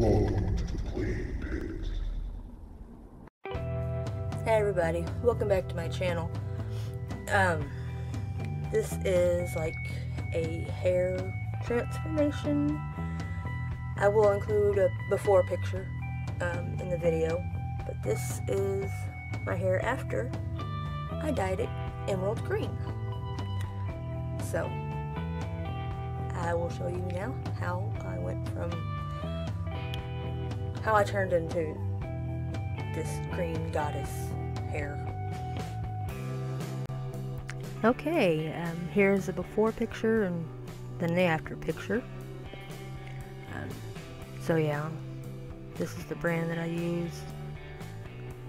To. Hey everybody, welcome back to my channel. Um, this is like a hair transformation. I will include a before picture um, in the video, but this is my hair after I dyed it emerald green. So, I will show you now how I went from how I turned into this green goddess hair. Okay, um, here's the before picture and then the after picture. Um, so yeah, this is the brand that I use.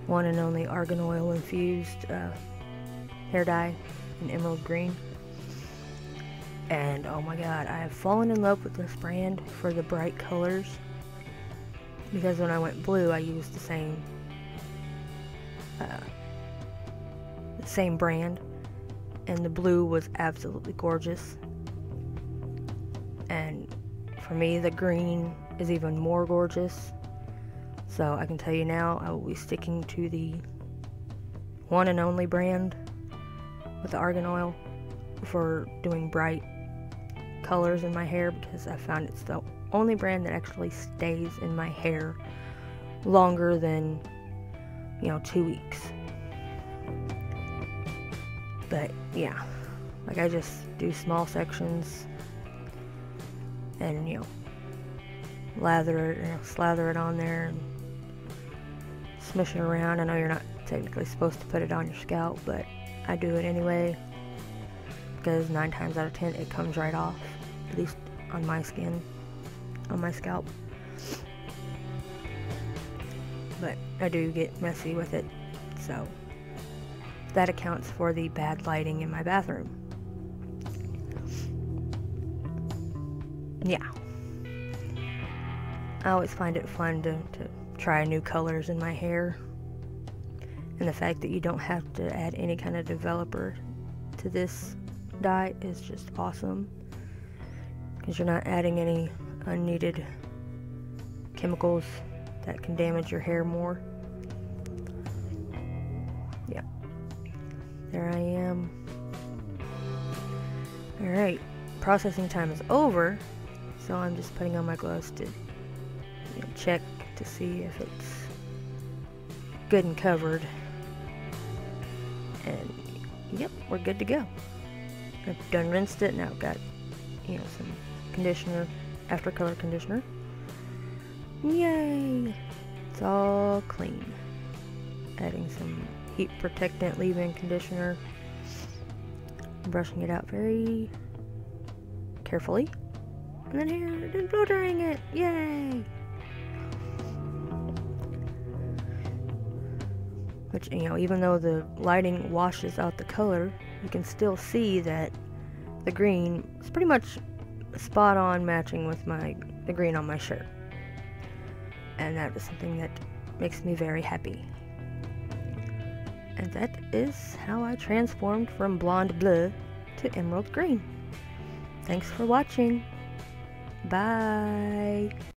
One and only argan oil infused uh, hair dye in emerald green. And oh my god, I have fallen in love with this brand for the bright colors. Because when I went blue, I used the same uh, the same brand, and the blue was absolutely gorgeous. And for me, the green is even more gorgeous. So I can tell you now, I will be sticking to the one and only brand with the argan oil for doing bright colors in my hair because I found it's the only brand that actually stays in my hair longer than you know two weeks. But yeah like I just do small sections and you know lather it you know, slather it on there and smush it around. I know you're not technically supposed to put it on your scalp but I do it anyway because nine times out of ten it comes right off at least on my skin on my scalp. But I do get messy with it so that accounts for the bad lighting in my bathroom. Yeah. I always find it fun to, to try new colors in my hair. And the fact that you don't have to add any kind of developer to this dye is just awesome. Because you're not adding any unneeded chemicals that can damage your hair more. Yeah. There I am. Alright. Processing time is over. So I'm just putting on my gloves to you know, check to see if it's good and covered. And yep, we're good to go. I've done rinsed it, now I've got, you know, some conditioner, after color conditioner. Yay! It's all clean. Adding some heat protectant leave-in conditioner. Brushing it out very carefully. And then here, then blow drying it. Yay! Which, you know, even though the lighting washes out the color, you can still see that the green is pretty much spot on matching with my the green on my shirt. And that is something that makes me very happy. And that is how I transformed from blonde bleh to emerald green. Thanks for watching. Bye.